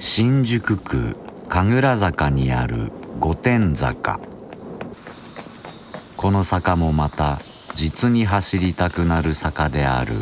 新宿区神楽坂にある御殿坂。この坂もまた実に走りたくなる坂である。